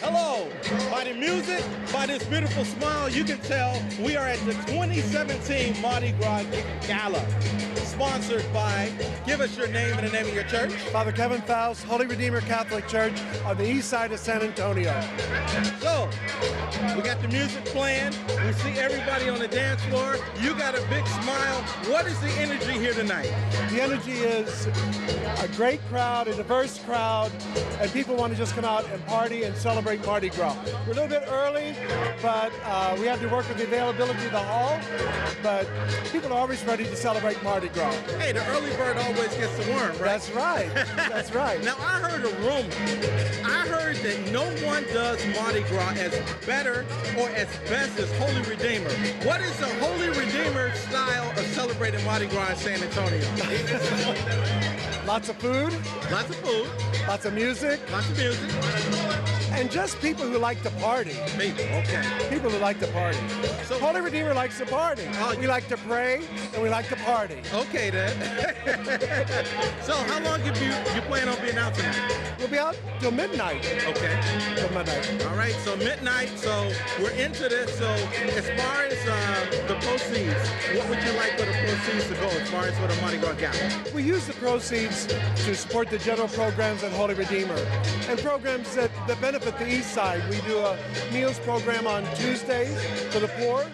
Hello. By the music, by this beautiful smile, you can tell we are at the 2017 Mardi Gras Gala, sponsored by, give us your name and the name of your church. Father Kevin Fausz, Holy Redeemer Catholic Church on the east side of San Antonio. So, we got the music playing. We see everybody on the dance floor. You got a big smile. What is the energy here tonight? The energy is a great crowd, a diverse crowd, and people want to just come out and party and celebrate Mardi Gras. We're a little bit early, but uh, we have to work with the availability of the hall. But people are always ready to celebrate Mardi Gras. Hey, the early bird always gets the worm, right? That's right. That's right. now, I heard a rumor. I heard that no one does Mardi Gras as better or as best as Holy Redeemer. What is the Holy Redeemer style of celebrating Mardi Gras in San Antonio? Lots of food, Lots of food, lots of music, lots of music. And just people who like to party. People, okay. People who like to party. So- Holy Redeemer likes to party. Oh, we like to pray and we like to party. Okay then. so how long have you you plan on being out tonight? We'll be out till midnight. Okay. Till midnight. All right. So midnight. So we're into this. So as far as uh, the proceeds, what would you like for the proceeds to go as far as for the Mardi Gras Gala? We use the proceeds to support the general programs at Holy Redeemer and programs that, that benefit the East Side. We do a meals program on Tuesdays for the poor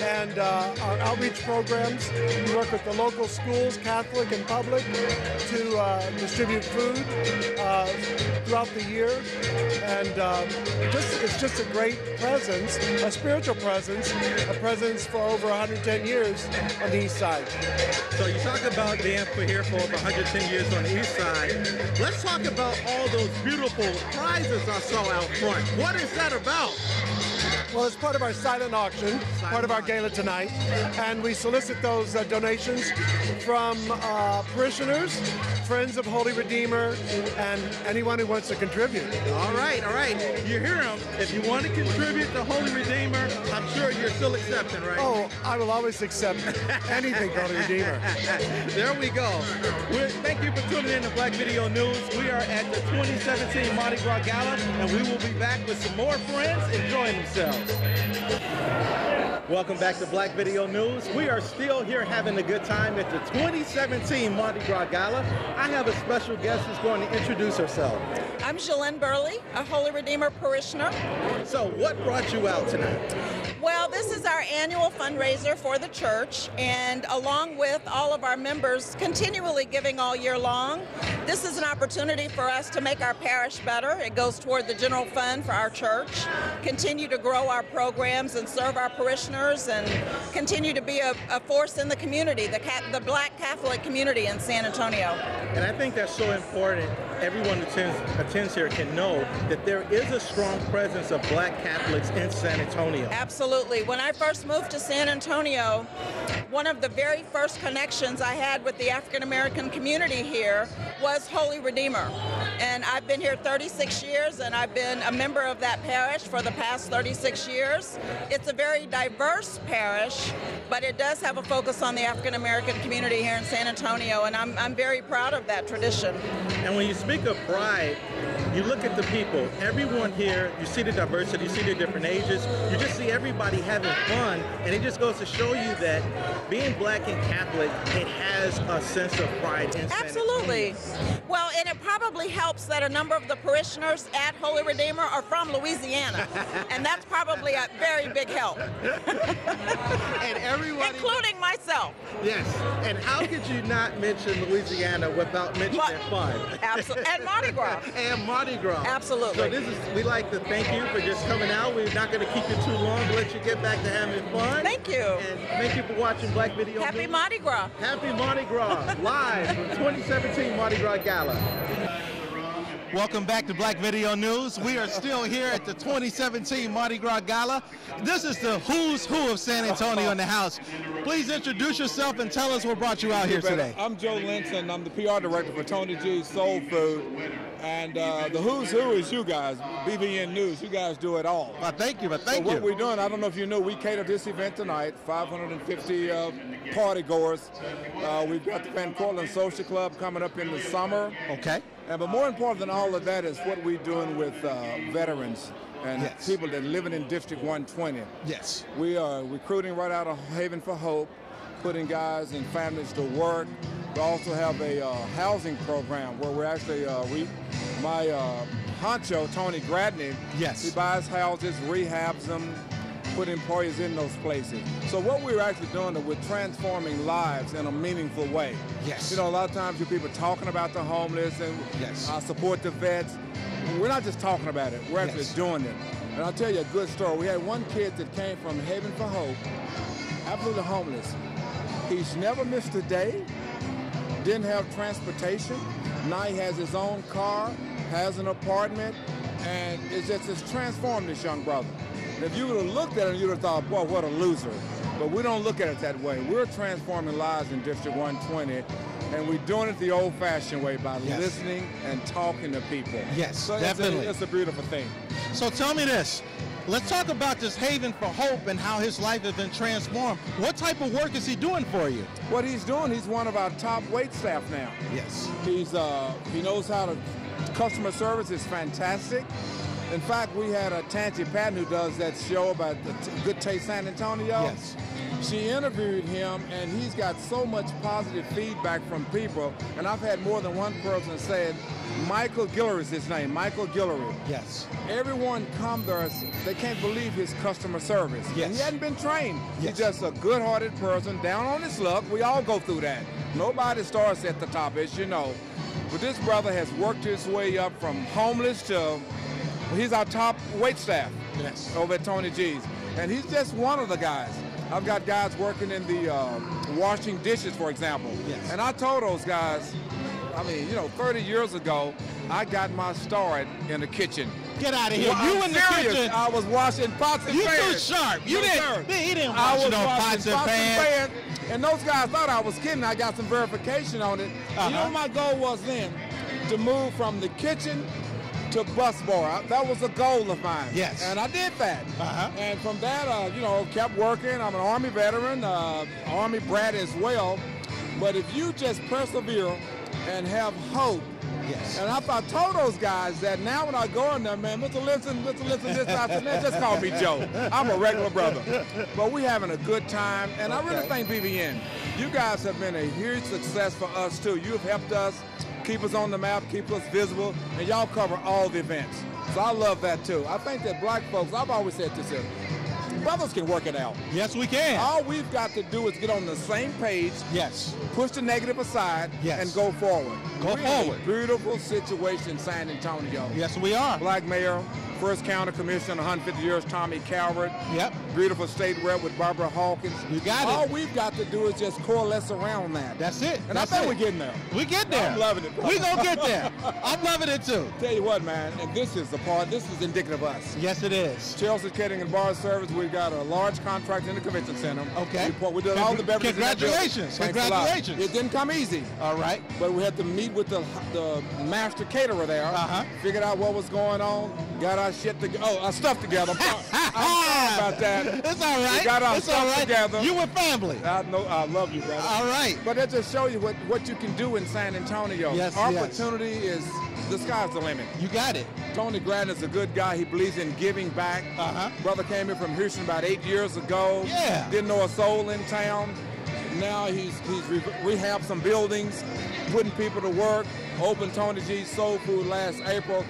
and uh, our outreach programs. We work with the local schools, Catholic and public, to uh, distribute food uh, throughout the year. And uh, just, it's just a great presence, a spiritual presence, a presence for over 110 years on the East Side. So talk about being for here for over 110 years on the East Side. Let's talk about all those beautiful prizes I saw out front. What is that about? Well, it's part of our silent auction, part of our gala tonight, and we solicit those uh, donations from uh, parishioners, friends of Holy Redeemer, and anyone who wants to contribute. All right, all right. You hear him. If you want to contribute to Holy Redeemer, I'm sure you're still accepting, right? Oh, I will always accept anything Holy Redeemer. there we go. We're, thank you for tuning in to Black Video News. We are at the 2017 Mardi Gras Gala, and we will be back with some more friends enjoying themselves. Welcome back to Black Video News. We are still here having a good time at the 2017 Mardi Gras Gala. I have a special guest who's going to introduce herself. I'm Jolene Burley, a Holy Redeemer parishioner. So, what brought you out tonight? Well, this is our annual fundraiser for the church, and along with all of our members continually giving all year long, this is an opportunity for us to make our parish better. It goes toward the general fund for our church, continue to grow our programs and serve our parishioners, and continue to be a, a force in the community, the, Cat, the black Catholic community in San Antonio. And I think that's so important. Everyone who attends, attends here can know that there is a strong presence of black Catholics in San Antonio. Absolutely. When I first moved to San Antonio, one of the very first connections I had with the African American community here was Holy Redeemer. And I've been here 36 years and I've been a member of that parish for the past 36 years. It's a very diverse parish, but it does have a focus on the African American community here in San Antonio, and I'm, I'm very proud of that tradition. And when you speak of pride, you look at the people, everyone here, you see the diversity, you see the different ages, you just see everybody having fun, and it just goes to show you that being black and Catholic, it has a sense of pride San Absolutely. Well, and it probably helps that a number of the parishioners at Holy Redeemer are from Louisiana. and that's probably a very big help, And everybody, including myself. yes, and how could you not mention Louisiana without mentioning Ma- fun? Absolutely. And Mardi Gras. and Mardi Gras. Absolutely. So this is we like to thank you for just coming out. We're not going to keep you too long to let you get back to having fun. Thank you. And thank you for watching Black Video. Happy News. Mardi Gras. Happy Mardi Gras live from 2017 Mardi Gras Gala. Welcome back to Black Video News. We are still here at the 2017 Mardi Gras Gala. This is the who's who of San Antonio in the house. Please introduce yourself and tell us what brought you out here today. I'm Joe Linson. I'm the PR director for Tony G's Soul Food. And uh, the who's who is you guys, BVN News. You guys do it all. Well, thank you, but thank So thank what we're doing, I don't know if you know, we cater this event tonight, 550 uh, party goers. Uh, we've got the Van Cortlandt Social Club coming up in the summer. okay. And but more important than all of that is what we're doing with uh, veterans and Yes. people that are living in District 120. Yes. We are recruiting right out of Haven for Hope, putting guys and families to work. We also have a uh, housing program where we're actually, uh, re- my uh, honcho, Tony Gradney, Yes. he buys houses, rehabs them, put employees in those places. So what we're actually doing is we're transforming lives in a meaningful way. Yes. You know, a lot of times you people talking about the homeless and Yes. I support the vets. We're not just talking about it, we're actually Yes. doing it. And I'll tell you a good story. We had one kid that came from Haven for Hope, absolutely homeless. He's never missed a day, didn't have transportation. Now he has his own car, has an apartment, and it's just it's transformed this young brother. And if you would have looked at him, you'd have thought, boy, what a loser. But we don't look at it that way. We're transforming lives in District 120, and we're doing it the old-fashioned way by Yes. listening and talking to people. Yes, so it's a- definitely. It's a, beautiful thing. So tell me this. Let's talk about this Haven for Hope and how his life has been transformed. What type of work is he doing for you? What he's doing, he's one of our top wait staff now. Yes. He's uh, he knows how to customer service is fantastic. In fact, we had a Tanty Patton who does that show about the t- Good Taste San Antonio. Yes. She interviewed him, and he's got so much positive feedback from people. And I've had more than one person said, Michael Guillory is his name, Michael Guillory. Yes. Everyone come there, they can't believe his customer service. Yes. And he hadn't been trained. Yes. He's just a good-hearted person, down on his luck. We all go through that. Nobody starts at the top, as you know. But this brother has worked his way up from homeless to, he's our top wait staff Yes. over at Tony G's. And he's just one of the guys. I've got guys working in the uh, washing dishes, for example. Yes. And I told those guys, I mean, you know, 30 years ago, I got my start in the kitchen. Get out of here. Well, you I'm in the kitchen. I was washing pots and pans. You too sharp. You No, didn't- sir. he didn't I was no washing pots and pans. pans. And those guys thought I was kidding. I got some verification on it. You know Uh-huh. what my goal was then? To move from the kitchen to bus bar. That was a goal of mine. Yes. And I did that. Uh-huh. And from that, uh, you know, kept working. I'm an Army veteran, uh, Army brat as well. But if you just persevere and have hope, Yes. and I thought, told those guys that now when I go in there, man, Mr. Linson, Mr. Linson, this, I said, man, just call me Joe. I'm a regular brother. But we're having a good time, and I really Okay. thank BVN. You guys have been a huge success for us, too. You've helped us keep us on the map, keep us visible, and y'all cover all the events. So I love that, too. I think that black folks, I've always said this here, brothers can work it out. Yes, we can. All we've got to do is get on the same page, Yes. push the negative aside, Yes. and go forward. Go forward. Beautiful situation San Antonio. Yes, we are. Black mayor, first county commissioner, 150 years, Tommy Calvert. Yep. Beautiful state rep with Barbara Hawkins. You got it. All we've got to do is just coalesce around that. That's it. and That's I we're getting there. We get there. I'm loving it, bro. We gonna get there. I'm loving it too. Tell you what, man, and this is the part, this is indicative of us. Yes, it is. Chelsea Catering and Bar Service, we've got a large contract in the convention center. Okay. We, we did all the beverages. in that building. Congratulations. Congratulations. It didn't come easy. All right. But we had to meet with the, the master caterer there, Uh-huh. figured out what was going on, got our shit together. Oh, our stuff together. I'm sorry, I'm sorry about that. It's all right. We got our it's all stuff right. together. You and family. I know I love you, brother. All right. But that just shows you what, what you can do in San Antonio. Yes, yes. Opportunity is the sky's the limit. You got it. Tony Grant is a good guy. He believes in giving back. Uh-huh. Brother came in from Houston about eight years ago. Yeah. Didn't know a soul in town. Now he's he's re- rehabbed some buildings, putting people to work. Opened Tony G's Soul Food last April,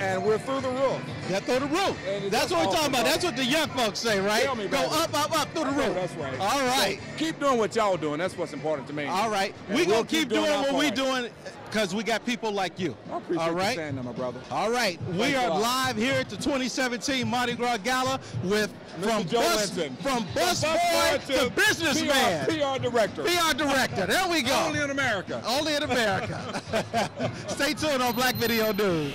and we're through the roof. Yeah, through the roof. That's what we're talking about. That's what the young folks say, right? Tell me Go up, up, up through the roof. that's right. All right. So keep doing what y'all doing. That's what's important to me. All right. And we we'll gonna keep, doing, our what we part. doing because we got people like you. I appreciate All right. you saying that, my brother. All right, we Thanks are live here at the 2017 Mardi Gras Gala with from bus, from bus From boy to businessman, PR, PR director. PR director. There we go. Only in America. Only in America. Stay tuned on Black Video News.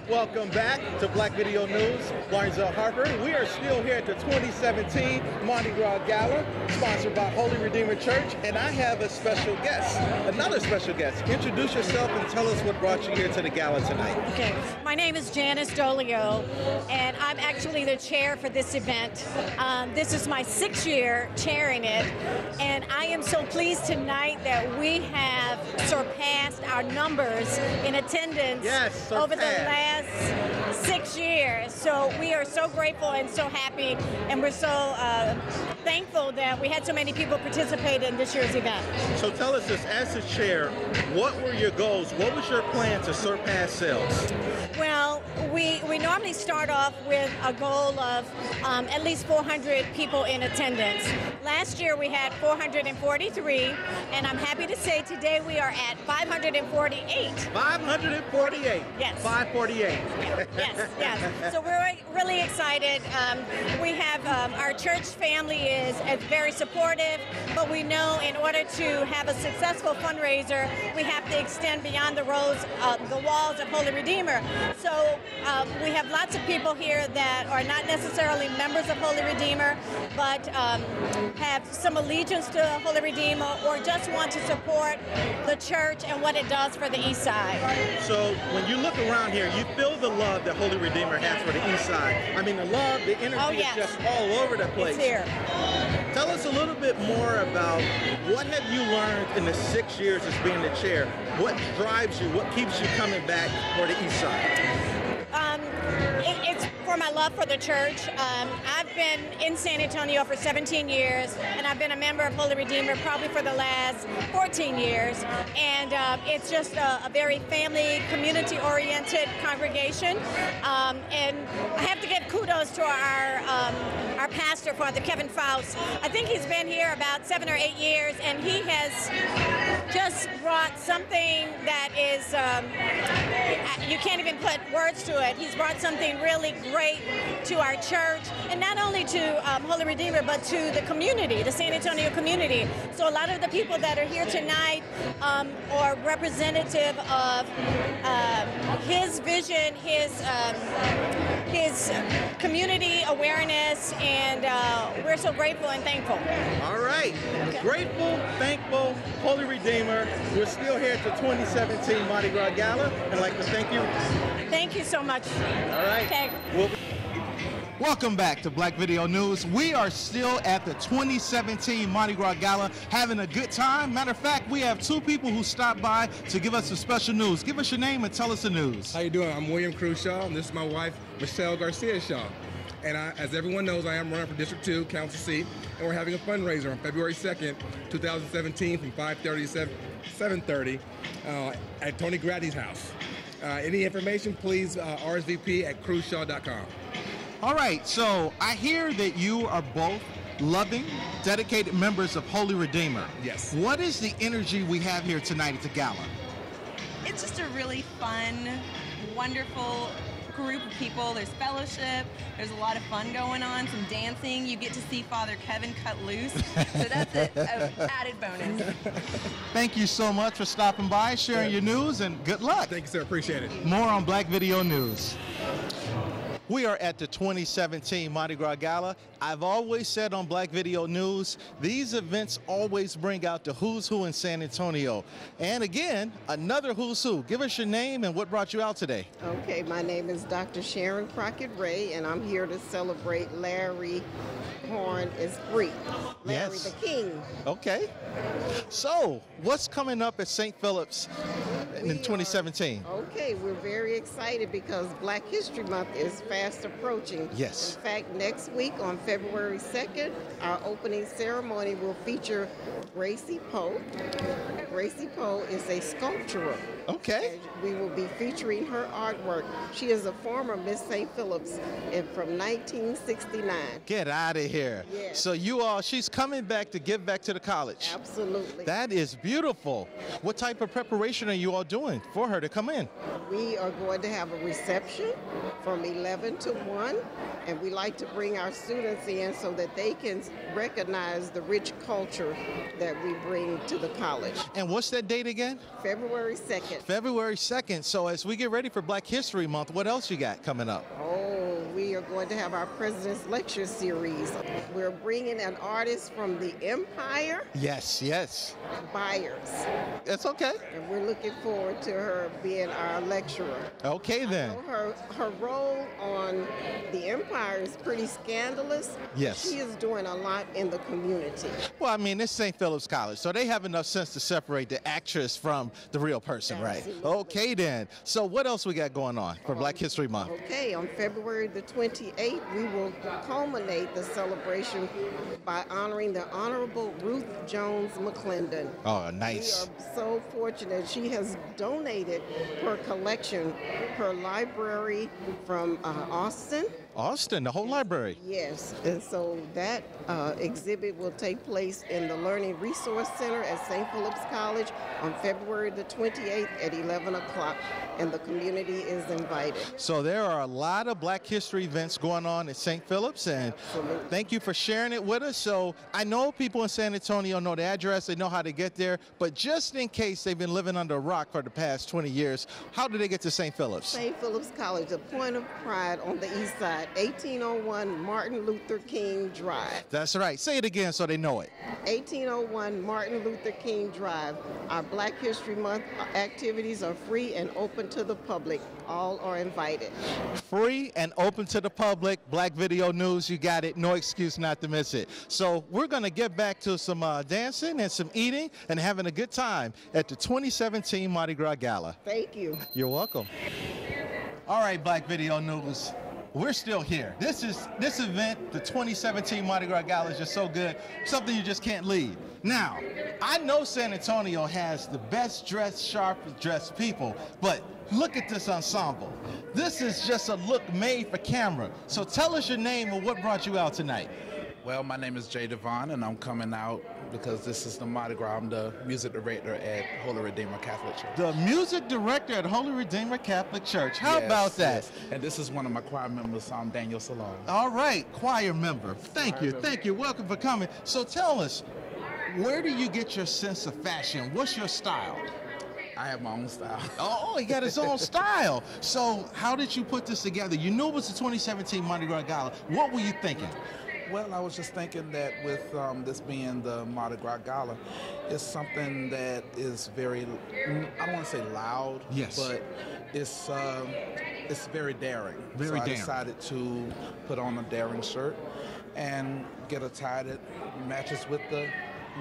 Welcome back to Black Video News. Barnzel Harper. We are still here at the 2017 Mardi Gras Gala, sponsored by Holy Redeemer Church, and I have a special guest, another special guest. Introduce yourself and tell us what brought you here to the gala tonight. Okay, my name is Janice Dolio, and I'm actually the chair for this event. Um, this is my sixth year chairing it, and I am so pleased tonight that we have surpassed our numbers in attendance Yes, over the surpassed. Last six years. So we are so grateful and so happy, and we're so uh, thankful that we had so many people participate in this year's event. So tell us this, as the chair, what were your goals? What was your plan to surpass sales? Well, we, we normally start off with a goal of um, at least 400 people in attendance. Last year we had 443, and I'm happy to say today we are at 548. 548. Yes. 548. yes, yes. So we're really excited. Um, we have um, our church family is, is very supportive, but we know in order to have a successful fundraiser, we have to extend beyond the roads, uh, the walls of Holy Redeemer. So um, we have lots of people here that are not necessarily members of Holy Redeemer, but um, have some allegiance to Holy Redeemer or just want to support the church and what it does for the East Side. So when you look around here, you feel the love that Holy Redeemer has for the East Side. I mean, the love, the energy Oh, yes. is just all over the place. It's here. Tell us a little bit more about what have you learned in the six years as being the chair? What drives you? What keeps you coming back for the East Side? For my love for the church. Um, I've been in San Antonio for 17 years, and I've been a member of Holy Redeemer probably for the last 14 years. And uh, it's just a, a very family, community-oriented congregation. Um, and I have to give kudos to our um, our pastor, Father Kevin Fausz. I think he's been here about seven or eight years, and he has just brought something that is um, you can't even put words to it. He's brought something really great to our church, and not only to um, Holy Redeemer, but to the community, the San Antonio community. So a lot of the people that are here tonight um, are representative of um, his vision, his um, his community awareness, and uh, we're so grateful and thankful. All right. Grateful, thankful, Holy Redeemer. We're still here at the 2017 Mardi Gras Gala. And I'd like to thank you. Thank you so much. All right. Okay. We'll Welcome back to Black Video News. We are still at the 2017 Mardi Gras Gala having a good time. Matter of fact, we have two people who stopped by to give us some special news. Give us your name and tell us the news. How you doing? I'm William Cruz Shaw, and this is my wife, Michelle Garcia Shaw. And I, as everyone knows, I am running for District 2 Council seat, and we're having a fundraiser on February 2nd, 2017, from 5:30 to 7:30 uh, at Tony Gradney's house. Uh, any information, please uh, RSVP at cruzshaw.com. All right, so I hear that you are both loving, dedicated members of Holy Redeemer. Yes. What is the energy we have here tonight at the gala? it's just a really fun, wonderful group of people. There's fellowship. There's a lot of fun going on. Some dancing. You get to see Father Kevin cut loose. So that's a, a added bonus. Thank you so much for stopping by, sharing your news, and good luck. Thank you, sir. Appreciate it. More on Black Video News. We are at the 2017 Mardi Gras Gala. I've always said on Black Video News, these events always bring out the who's who in San Antonio. And again, another who's who. Give us your name and what brought you out today. Okay, my name is Dr. Sharon Crockett Ray, and I'm here to celebrate Larry Horn Esprit. Larry Yes. the King. Okay. So, what's coming up at St. Philip's in We are- 2017? Okay, we're very excited because Black History Month is fast approaching. Yes. In fact, next week on February 2nd, our opening ceremony will feature Gracie Poe. Gracie Poe is a sculptor. Okay. And we will be featuring her artwork. She is a former Miss St. Philip's and from 1969. Get out of here. Yes. So, you all, she's coming back to give back to the college. Absolutely. That is beautiful. What type of preparation are you all doing for her to come in? We are going to have a reception from 11 to 1, and we like to bring our students in so that they can recognize the rich culture that we bring to the college. And what's that date again? February 2nd. February 2nd. So as we get ready for Black History Month, what else you got coming up? Oh, we are going to have our President's Lecture Series. We're bringing an artist from the Empire, Yes, yes. Byers. It's okay. And we're looking forward to her being our lecturer. Okay then. Her, her role on The Empire is pretty scandalous. Yes. She is doing a lot in the community. Well, I mean, it's St. Philip's College, so they have enough sense to separate the actress from the real person, right? Okay then. So what else we got going on for Black History Month? Okay, on February the 28th, we will culminate the celebration by honoring the Honorable Ruth Jones McClendon. Oh, nice. We are so fortunate. She has donated her collection, her library from uh, Austin. Austin, the whole library. Yes, and so that uh, exhibit will take place in the Learning Resource Center at St. Philip's College on February the 28th at 11 o'clock, and the community is invited. So there are a lot of Black History events going on at St. Philip's, and Absolutely. thank you for sharing it with us. So I know people in San Antonio know the address, they know how to get there, but just in case they've been living under a rock for the past 20 years, how do they get to St. Philip's? St. Philip's College, a point of pride on the east side, 1801 Martin Luther King Drive. That's right. Say it again so they know it. 1801 Martin Luther King Drive. Our Black History Month activities are free and open to the public. All are invited. Free and open to the public. Black Video News, you got it. No excuse not to miss it. So we're going to get back to some uh, dancing and some eating and having a good time at the 2017 Mardi Gras Gala. Thank you. You're welcome. All right, Black Video News. We're still here. This is this event, the 2017 Mardi Gras Gala, is just so good. Something you just can't leave. Now, I know San Antonio has the best dressed, sharpest dressed people, but look at this ensemble. This is just a look made for camera. So tell us your name and what brought you out tonight. Well, my name is Jay Devon, and I'm coming out because this is the Mardi Gras. I'm the music director at Holy Redeemer Catholic Church. The music director at Holy Redeemer Catholic Church. How Yes, about that? yes. And this is one of my choir members, um, Daniel Salone. All right, choir member. Thank you, thank you. Welcome for coming. So tell us, where do you get your sense of fashion? What's your style? I have my own style. Oh, he got his own style. So how did you put this together? You knew it was the 2017 Mardi Gras Gala. What were you thinking? Well, I was just thinking that with um, this being the Mardi Gras Gala, it's something that is very, mm, I don't want to say loud, Yes. but it's um, it's very daring. Very so daring. I decided to put on a daring shirt and get a tie that matches with the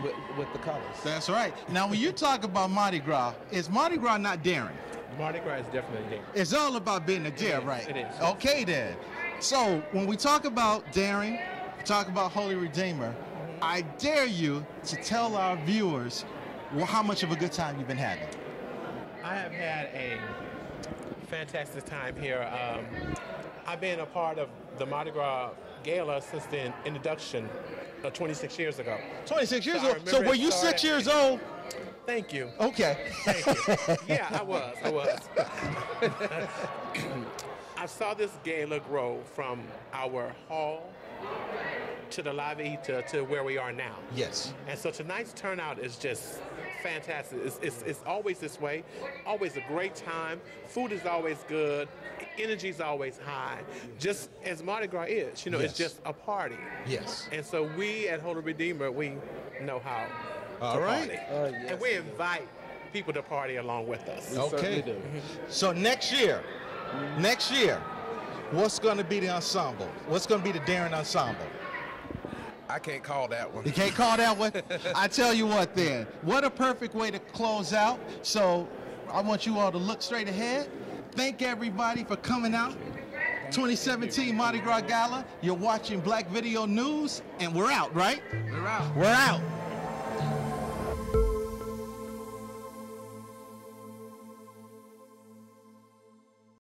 with, with the colors. That's right. Now, when you talk about Mardi Gras, is Mardi Gras not daring? Mardi Gras is definitely daring. It's all about being a dare, is, right? it is. Okay, then. So when we talk about daring, talk about Holy Redeemer, I dare you to tell our viewers well, how much of a good time you've been having. I have had a fantastic time here. Um, I've been a part of the Mardi Gras Gala since the introduction uh, 26 years ago. 26 years So old. So were you six years old? Thank you. Okay. Thank you. yeah, I was. I was. I saw this gala grow from our hall to the live eat to, to where we are now. Yes. And so tonight's turnout is just fantastic. It's, it's, it's always this way, always a great time. Food is always good, energy is always high. Just as Mardi Gras is, you know, it's just a party. Yes. And so we at Holy Redeemer, we know how All to right. party. Uh, yes. And we invite people to party along with us. Okay. do. So next year, next year, what's going to be the ensemble? What's going to be the daring ensemble? I can't call that one. You can't call that one. I tell you what, then, what a perfect way to close out. So I want you all to look straight ahead. Thank everybody for coming out. 2017 Mardi Gras Gala. You're watching Black Video News, and we're out, right? We're out. We're out.